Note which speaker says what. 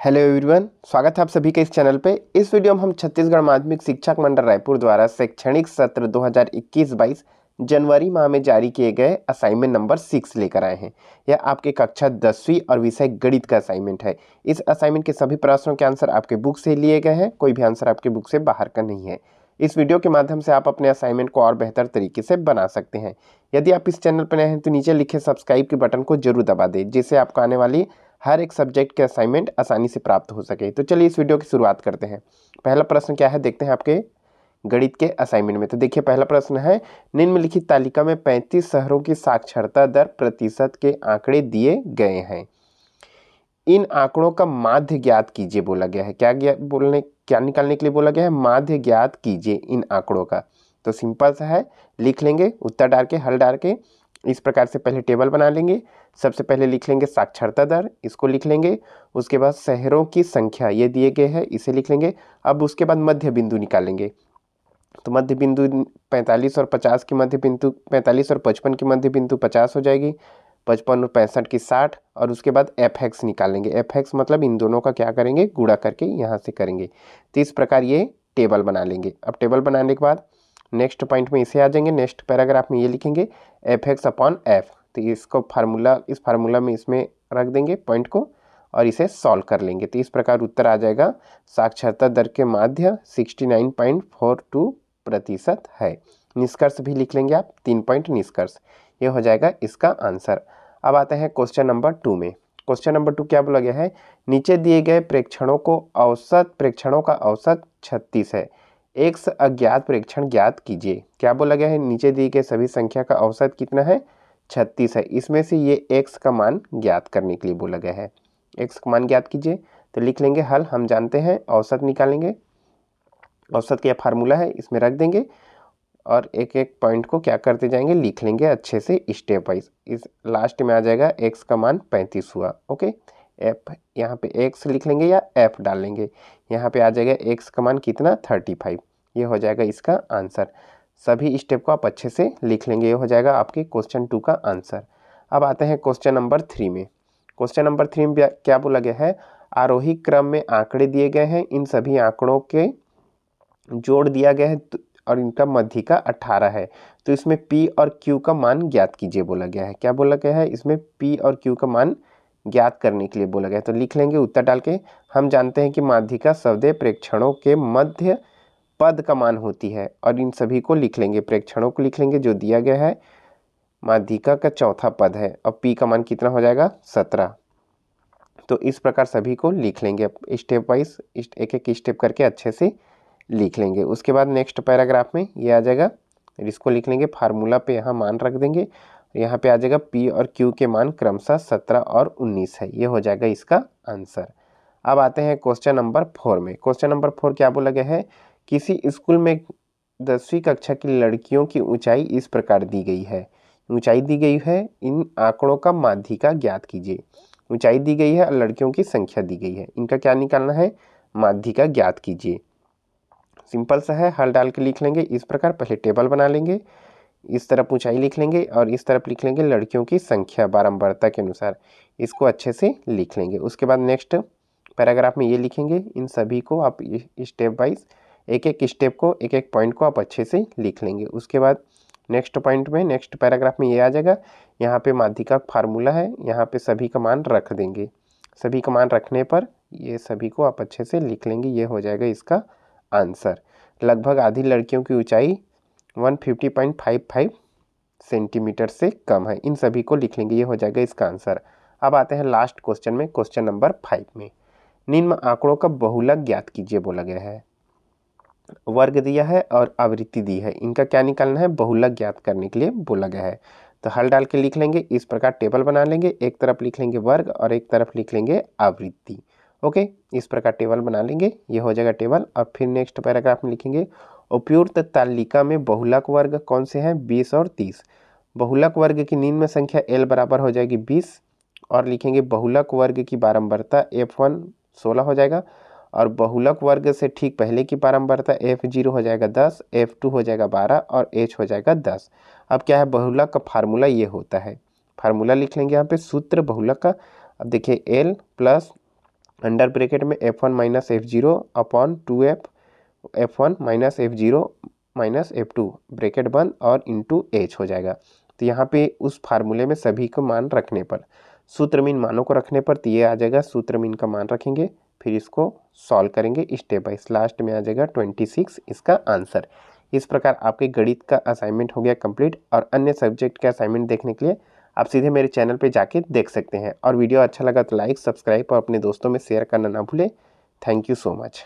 Speaker 1: Hello everyone स्वागत है आप सभी के इस चैनल पे। इस वीडियो में हम छत्तीसगढ़ माध्यमिक शिक्षक मंडल रायपुर द्वारा शैक्षणिक सत्र 2021-22 जनवरी माह में जारी किए गए असाइनमेंट नंबर सिक्स लेकर आए हैं। यह आपके कक्षा दसवीं और विषय गणित का असाइनमेंट है। इस असाइनमेंट के सभी प्रश्नों के आंसर आपके बुक से लिए गए हैं, कोई भी आंसर आपके बुक से बाहर का नहीं है। इस वीडियो के माध्यम से आप अपने असाइनमेंट को और बेहतर तरीके से बना सकते हैं। यदि आप इस चैनल पर नए हैं तो नीचे लिखे सब्सक्राइब के बटन को ज़रूर दबा दें, जिससे आपको आने वाली हर एक सब्जेक्ट के असाइनमेंट आसानी से प्राप्त हो सके। तो चलिए इस वीडियो की शुरुआत करते हैं। पहला प्रश्न क्या है? देखते हैं आपके गणित के असाइनमेंट में। तो देखिए, पहला प्रश्न है, निम्नलिखित तालिका में 35 शहरों की साक्षरता दर प्रतिशत के आंकड़े दिए गए हैं। इन आंकड़ों का माध्य ज्ञात कीजिए, बोला गया है। क्या ज्ञात बोलने, क्या निकालने के लिए बोला गया है? माध्य ज्ञात कीजिए इन आंकड़ों का। तो सिंपल सा है, लिख लेंगे, उत्तर डाल के, हल डाल के, इस प्रकार से पहले टेबल बना लेंगे। सबसे पहले लिख लेंगे साक्षरता दर, इसको लिख लेंगे। उसके बाद शहरों की संख्या, ये दिए गए हैं, इसे लिख लेंगे। अब उसके बाद मध्य बिंदु निकालेंगे। तो मध्य बिंदु पैंतालीस और पचास की मध्य बिंदु, पैंतालीस और पचपन की मध्य बिंदु पचास हो जाएगी। पचपन और पैंसठ की साठ, और उसके बाद एफ़ एक्स निकालेंगे। एफ़ एक्स मतलब इन दोनों का क्या करेंगे? गुड़ा करके यहाँ से करेंगे। तो इस प्रकार ये टेबल बना लेंगे। अब टेबल बनाने के बाद नेक्स्ट पॉइंट में इसे आ जाएँगे। नेक्स्ट पैराग्राफ में ये लिखेंगे एफ़ एक्स अपॉन एफ़ तो इसको फार्मूला, इस फार्मूला में इसमें रख देंगे पॉइंट को और इसे सॉल्व कर लेंगे। तो इस प्रकार उत्तर आ जाएगा। साक्षरता दर के माध्य 69.42 प्रतिशत है। निष्कर्ष भी लिख लेंगे आप, तीन पॉइंट निष्कर्ष। ये हो जाएगा इसका आंसर। अब आते हैं क्वेश्चन नंबर टू में। क्वेश्चन नंबर टू क्या बोला गया है? नीचे दिए गए प्रेक्षणों को औसत, प्रेक्षणों का औसत छत्तीस है। एक अज्ञात प्रेक्षण ज्ञात कीजिए। क्या बोला गया है? नीचे दिए गए सभी संख्या का औसत कितना है? छत्तीस है। इसमें से ये एक्स का मान ज्ञात करने के लिए बोला गया है। एक्स का मान ज्ञात कीजिए तो लिख लेंगे हल, हम जानते हैं, औसत निकालेंगे। औसत का फार्मूला है, इसमें रख देंगे और एक एक पॉइंट को क्या करते जाएँगे, लिख लेंगे अच्छे से स्टेप वाइज इस लास्ट में आ जाएगा एक्स का मान पैंतीस हुआ ओके एफ़ यहाँ पे एक्स लिख लेंगे या एफ़ डाल लेंगे। यहाँ पे आ जाएगा एक्स का मान कितना? थर्टी फाइव ये हो जाएगा इसका आंसर। सभी स्टेप को आप अच्छे से लिख लेंगे, ये हो जाएगा आपके क्वेश्चन टू का आंसर अब आते हैं क्वेश्चन नंबर थ्री में. क्वेश्चन नंबर थ्री में क्या बोला गया है? आरोही क्रम में आंकड़े दिए गए हैं। इन सभी आंकड़ों के जोड़ दिया गया है और इनका मध्य का अट्ठारह है। तो इसमें पी और क्यू का मान ज्ञात कीजिए बोला गया है। क्या बोला गया है? इसमें पी और क्यू का मान ज्ञात करने के लिए बोला गया है। तो लिख लेंगे उत्तर डाल के। हम जानते हैं कि माध्यिका शब्द प्रेक्षणों के मध्य पद का मान होती है और इन सभी को लिख लेंगे, प्रेक्षणों को लिख लेंगे, जो दिया गया है। माध्यिका का चौथा पद है और पी का मान कितना हो जाएगा? सत्रह। तो इस प्रकार सभी को लिख लेंगे स्टेप वाइज एक एक स्टेप करके अच्छे से लिख लेंगे। उसके बाद नेक्स्ट पैराग्राफ में ये आ जाएगा इसको लिख लेंगे फार्मूला पे यहाँ मान रख देंगे यहाँ पे आ जाएगा पी और क्यू के मान क्रमशः सत्रह और उन्नीस है। ये हो जाएगा इसका आंसर अब आते हैं क्वेश्चन नंबर फोर में। क्वेश्चन नंबर फोर क्या बोला गया है? किसी स्कूल में दसवीं कक्षा की लड़कियों की ऊंचाई इस प्रकार दी गई है। ऊंचाई दी गई है, इन आंकड़ों का माध्यिका ज्ञात कीजिए। ऊंचाई दी गई है और लड़कियों की संख्या दी गई है। इनका क्या निकालना है? माध्यिका ज्ञात कीजिए। सिंपल सा है, हल डाल के लिख लेंगे, इस प्रकार पहले टेबल बना लेंगे, इस तरफ़ ऊंचाई लिख लेंगे और इस तरफ़ लिख लेंगे लड़कियों की संख्या बारंबारता के अनुसार। इसको अच्छे से लिख लेंगे। उसके बाद नेक्स्ट पैराग्राफ में ये लिखेंगे, इन सभी को आप स्टेप वाइज एक एक स्टेप को एक एक पॉइंट को आप अच्छे से लिख लेंगे। उसके बाद नेक्स्ट पॉइंट में नेक्स्ट पैराग्राफ में ये आ जाएगा, यहाँ पे माध्यिका फार्मूला है, यहाँ पे सभी का मान रख देंगे। सभी का मान रखने पर ये सभी को आप अच्छे से लिख लेंगे, ये हो जाएगा इसका आंसर लगभग आधी लड़कियों की ऊंचाई 150.55 सेंटीमीटर से कम है। इन सभी को लिख लेंगे, ये हो जाएगा इसका आंसर अब आते हैं लास्ट क्वेश्चन में क्वेश्चन नंबर फाइव में। निम्न आंकड़ों का बहुलक ज्ञात कीजिए, बोला गया है। वर्ग दिया है और आवृत्ति दी है। इनका क्या निकालना है? बहुलक ज्ञात करने के लिए बोला गया है। तो हल डाल के लिख लेंगे, इस प्रकार टेबल बना लेंगे, एक तरफ़ लिख लेंगे वर्ग और एक तरफ़ लिख लेंगे आवृत्ति। ओके? इस प्रकार टेबल बना लेंगे, ये हो जाएगा टेबल। और फिर नेक्स्ट पैराग्राफ में लिखेंगे, उपयुक्त तालिका में बहुलक वर्ग कौन से हैं? बीस और तीस। बहुलक वर्ग की निम्न संख्या एल बराबर हो जाएगी बीस। और लिखेंगे, बहुलक वर्ग की बारंबारता एफ़ वन सोलह हो जाएगा। और बहुलक वर्ग से ठीक पहले की बारंबारता एफ़ ज़ीरो हो जाएगा दस, एफ़ टू हो जाएगा बारह और एच हो जाएगा दस। अब क्या है? बहुलक का फार्मूला ये होता है। फार्मूला लिख लेंगे यहाँ पे सूत्र बहुलक। का अब देखिए एल प्लस अंडर ब्रेकेट में F one minus F zero upon two F F one minus F zero minus F two bracket बंद और इंटू एच हो जाएगा। तो यहाँ पे उस फार्मूले में सभी को मान रखने पर सूत्र मीन मानों को रखने पर तो ये आ जाएगा, सूत्रमीन का मान रखेंगे। फिर इसको सॉल्व करेंगे स्टेप बाई लास्ट में आ जाएगा ट्वेंटी सिक्स इसका आंसर इस प्रकार आपके गणित का असाइनमेंट हो गया कंप्लीट और अन्य सब्जेक्ट के असाइनमेंट देखने के लिए आप सीधे मेरे चैनल पे जाके देख सकते हैं। और वीडियो अच्छा लगा तो लाइक सब्सक्राइब और अपने दोस्तों में शेयर करना ना भूलें। Thank you so much